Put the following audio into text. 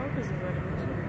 focus is right?